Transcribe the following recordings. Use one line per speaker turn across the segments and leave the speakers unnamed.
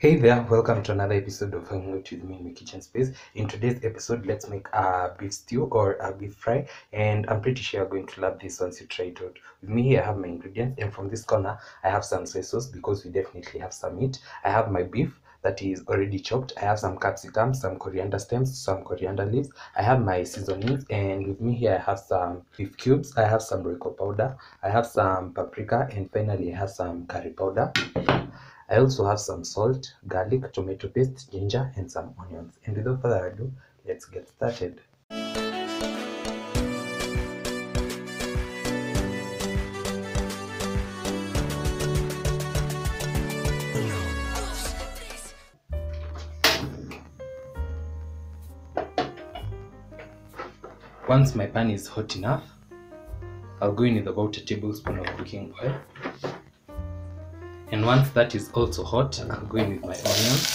Hey there, welcome to another episode of Out with me in my kitchen space. In today's episode, let's make a beef stew or a beef fry, and I'm pretty sure you're going to love this once you try it out. With me here, I have my ingredients, and from this corner, I have some soy sauce because we definitely have some meat. I have my beef that is already chopped. I have some capsicum, some coriander stems, some coriander leaves. I have my seasonings, and with me here, I have some beef cubes. I have some Royco powder. I have some paprika, and finally, I have some curry powder. I also have some salt, garlic, tomato paste, ginger, and some onions. And without further ado, let's get started. Once my pan is hot enough, I'll go in with about a tablespoon of cooking oil. And once that is also hot, I'm going with my onions.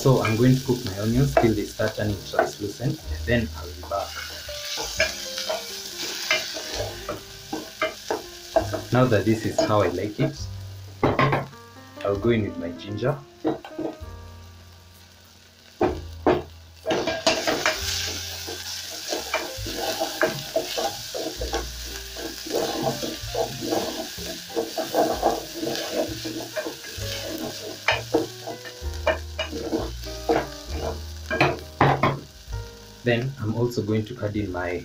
So I'm going to cook my onions till they start turning translucent, and then I'll be back. Now that this is how I like it, I'll go in with my ginger. Then I'm also going to add in my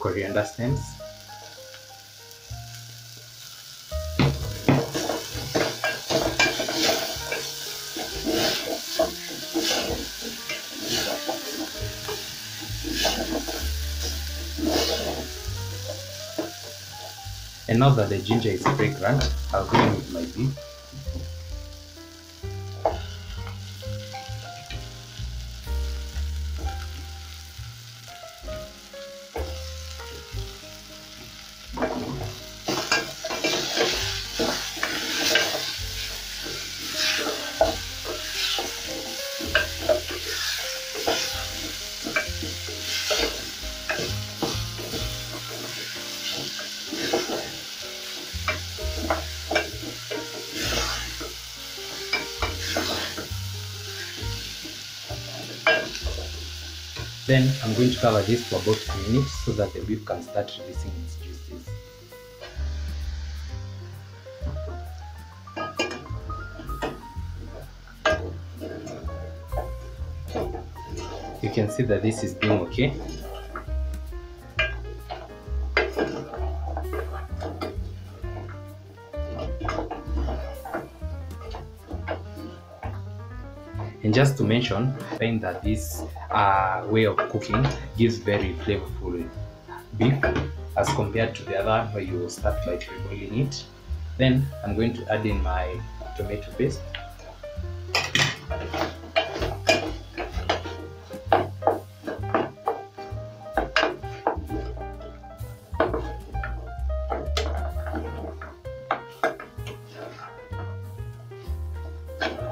coriander stems. And now that the ginger is fragrant, I'll go in with my beef. Then I'm going to cover this for about a minute so that the beef can start releasing its juices. You can see that this is doing okay. And just to mention, I find that this uh, way of cooking gives very flavorful beef as compared to the other where you start by pre-boiling it. Then I'm going to add in my tomato paste.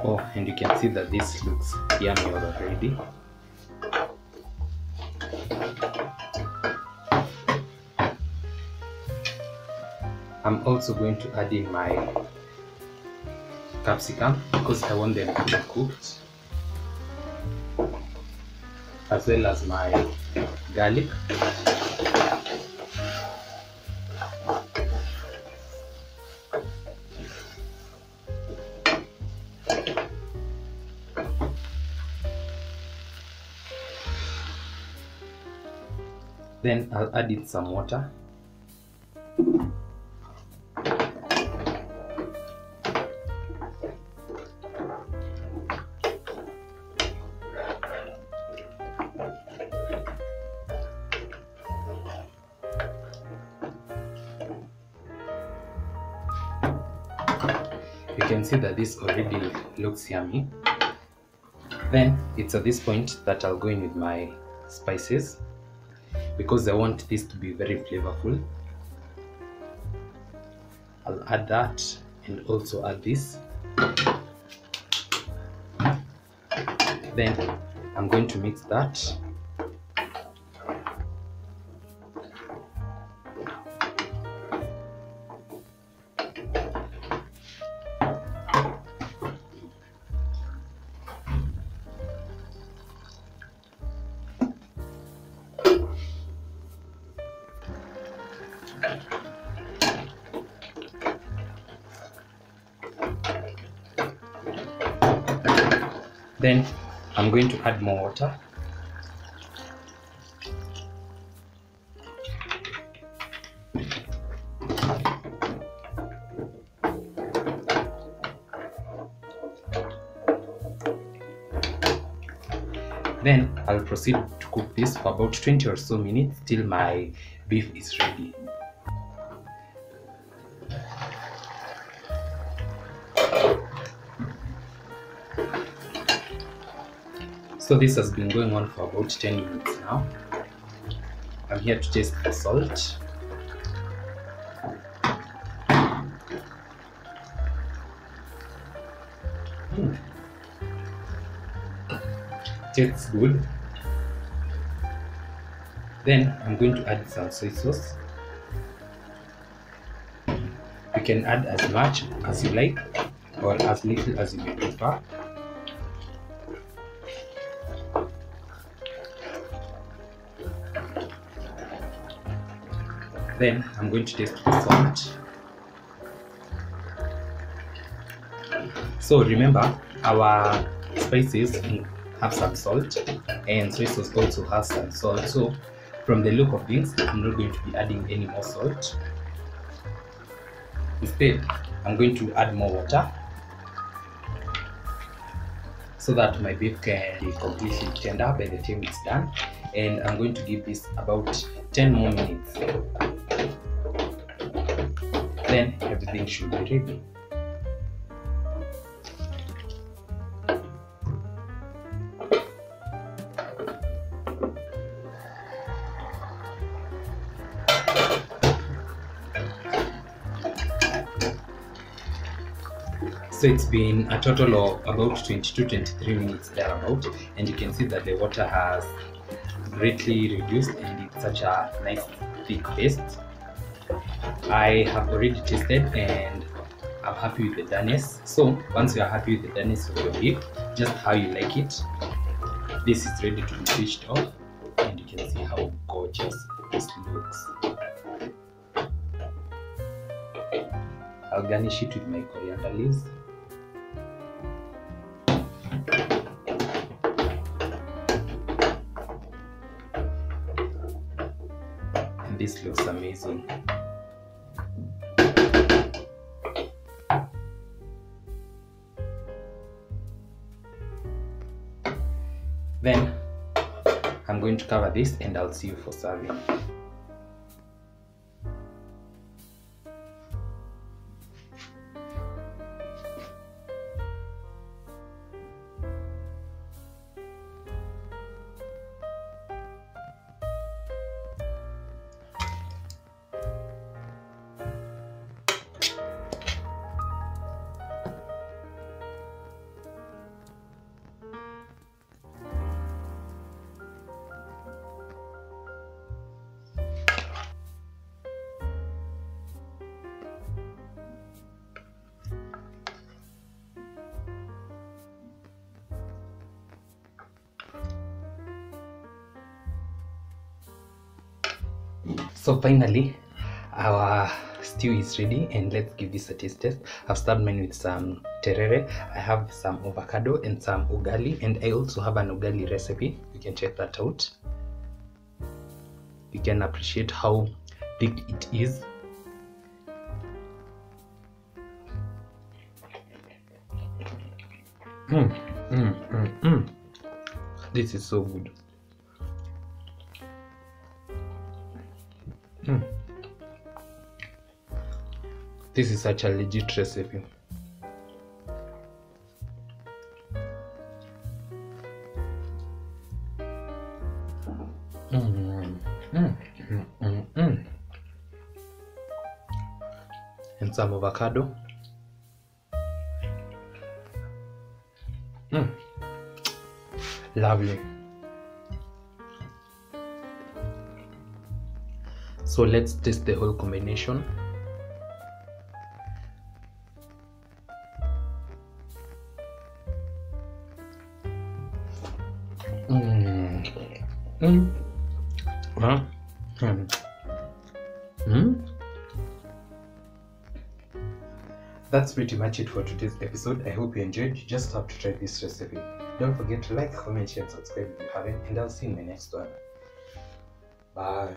Oh, and you can see that this looks yummy already. I'm also going to add in my capsicum because I want them to be cooked as well as my garlic then I'll add in some water. You can see that this already looks yummy. Then it's at this point that I'll go in with my spices because I want this to be very flavorful I'll add that and also add this. Then I'm going to mix that then I'm going to add more water. Then I'll proceed to cook this for about 20 or so minutes till my beef is ready. So this has been going on for about 10 minutes now. I'm here to taste the salt. Hmm. tastes good. Then i'm going to add some soy sauce. You can add as much as you like or as little as you may prefer then i'm going to taste the salt so remember our spices have some salt and soy sauce also has some salt. So from the look of things i'm not going to be adding any more salt. Instead i'm going to add more water so that my beef can be completely tender by the time it's done. And i'm going to give this about 10 more minutes then everything should be ready. So it's been a total of about 22 23 minutes thereabout and you can see that the water has greatly reduced and it's such a nice thick paste i have already tasted and i'm happy with the doneness. So once you are happy with the doneness of your beef just how you like it. This is ready to be switched off and you can see how gorgeous this looks. I'll garnish it with my coriander leaves. And this looks amazing i'm going to cover this and i'll see you for serving so finally our stew is ready and let's give this a taste test. I've started mine with some terere. I have some avocado and some ugali and i also have an ugali recipe. You can check that out. You can appreciate how thick it is. Mm, mm, mm, mm. this is so good Mm. This is such a legit recipe. Mm, mm, mm, mm, mm. And some avocado. Lovely. So let's test the whole combination mm. Mm. Huh? Mm. Mm. that's pretty much it for today's episode. I hope you enjoyed. You just have to try this recipe. Don't forget to like, comment, share, and subscribe if you haven't, and I'll see you in my next one. Bye.